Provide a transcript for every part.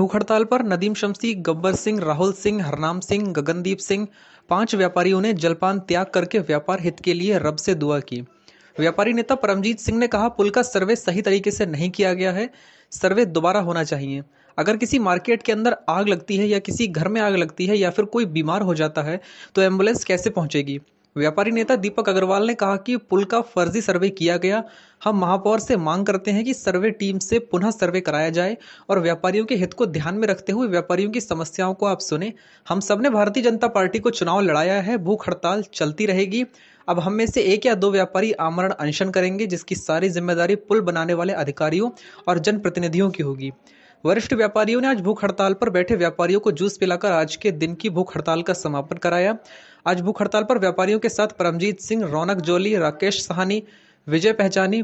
भूख हड़ताल पर नदीम शमसी, गब्बर सिंह, राहुल सिंह, हरनाम सिंह, गगनदीप सिंह, पाँच व्यापारियों ने जलपान त्याग करके व्यापार हित के लिए रब से दुआ की। व्यापारी नेता परमजीत सिंह ने कहा, पुल का सर्वे सही तरीके से नहीं किया गया है, सर्वे दोबारा होना चाहिए। अगर किसी मार्केट के अंदर आग लगती है या किसी घर में आग लगती है या फिर कोई बीमार हो जाता है तो एंबुलेंस कैसे पहुंचेगी? व्यापारी नेता दीपक अग्रवाल ने कहा कि पुल का फर्जी सर्वे किया गया। हम महापौर से मांग करते हैं कि सर्वे टीम से पुनः सर्वे कराया जाए और व्यापारियों के हित को ध्यान में रखते हुए व्यापारियों की समस्याओं को आप सुने। हम सबने भारतीय जनता पार्टी को चुनाव लड़ाया है, भूख हड़ताल चलती रहेगी। अब हम में से एक या दो व्यापारी आमरण अनशन करेंगे, जिसकी सारी ज़िम्मेदारी पुल बनाने वाले अधिकारियों और जनप्रतिनिधियों की होगी। वरिष्ठ व्यापारियों ने आज भूख हड़ताल पर बैठे व्यापारियों को जूस पिलाकर आज के दिन की भूख हड़ताल का समापन कराया। आज भूख हड़ताल पर व्यापारियों के साथ परमजीत सिंह, रौनक जोली, राकेश सहानी, विजय पहचानी,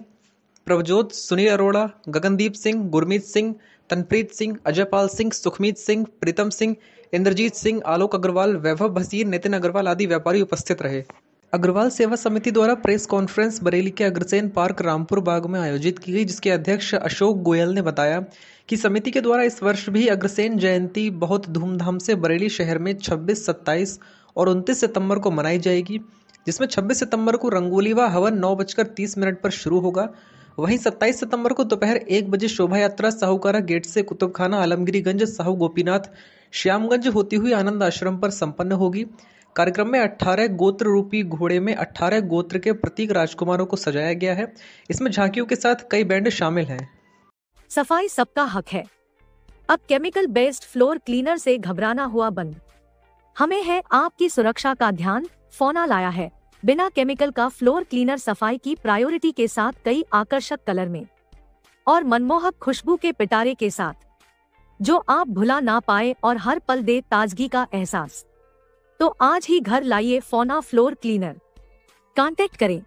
प्रभजोत, सुनील अरोड़ा, गगनदीप सिंह, गुरमीत सिंह, तनप्रीत सिंह, अजयपाल सिंह, सुखमीत सिंह, प्रीतम सिंह, इंद्रजीत सिंह, आलोक अग्रवाल, वैभव भसीर नितिन अग्रवाल आदि व्यापारी उपस्थित रहे। अग्रवाल सेवा समिति द्वारा प्रेस कॉन्फ्रेंस बरेली के अग्रसेन पार्क रामपुर बाग में आयोजित की गई जिसके अध्यक्ष अशोक गोयल ने बताया कि समिति के द्वारा इस वर्ष भी अग्रसेन जयंती बहुत धूमधाम से बरेली शहर में 26, 27 और 29 सितंबर को मनाई जाएगी जिसमें 26 सितंबर को रंगोली व हवन नौ बजकर तीस मिनट पर शुरू होगा। वहीं 27 सितंबर को दोपहर एक बजे शोभा यात्रा साहूकारा गेट से कुतुबखाना आलमगिरीगंज साहू गोपीनाथ श्यामगंज होती हुई आनंद आश्रम पर संपन्न होगी। कार्यक्रम में 18 गोत्र रूपी घोड़े में 18 गोत्र के प्रतीक राजकुमारों को सजाया गया है। इसमें झांकियों के साथ कई बैंड शामिल हैं। सफ़ाई सबका हक है। अब केमिकल बेस्ड फ्लोर क्लीनर से घबराना हुआ बंद। हमें है आपकी सुरक्षा का ध्यान, फोना लाया है। बिना केमिकल का फ्लोर क्लीनर सफ़ाई की प्रायोरिटी के साथ कई आकर्षक कलर में। और मनमोहक खुशबू के पिटारे के साथ। जो आप भुला ना पाए और हर पल दे ताजगी का एहसास। तो आज ही घर लाइए फोना फ्लोर क्लीनर। कांटेक्ट करें।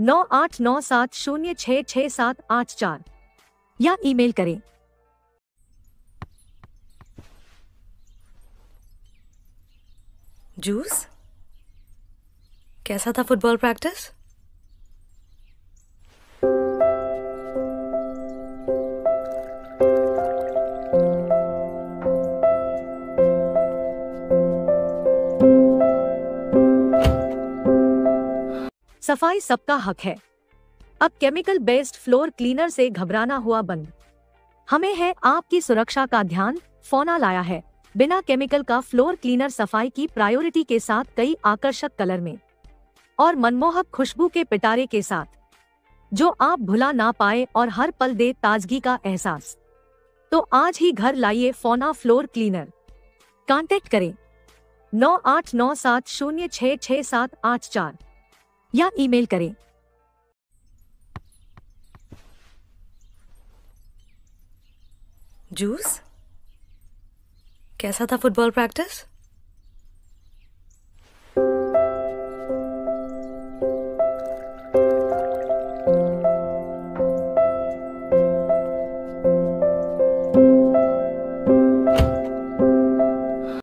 नौ आठ नौ सात शून्य छः छः सात आठ चार। या ईमेल करें। जूस? कैसा था फुटबॉल प्रैक्टिस सफ़ाई सबका हक है। अब केमिकल बेस्ड फ्लोर क्लीनर से घबराना हुआ बंद। हमें है आपकी सुरक्षा का ध्यान, फोना लाया है। बिना केमिकल का फ्लोर क्लीनर सफ़ाई की प्रायोरिटी के साथ कई आकर्षक कलर में। और मनमोहक खुशबू के पिटारे के साथ। जो आप भुला ना पाए और हर पल दे ताजगी का एहसास। तो आज ही घर लाइए फोना फ्लोर क्लीनर कांटेक्ट करें। नौ आठ नौ सात शून्य छः छः सात आठ चार। या ईमेल करें। जूस? कैसा था फुटबॉल प्रैक्टिस